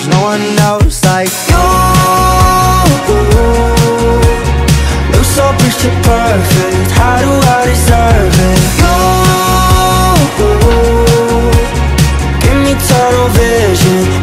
There's no one else like you. You're so picture perfect. How do I deserve it? You. Give me total vision.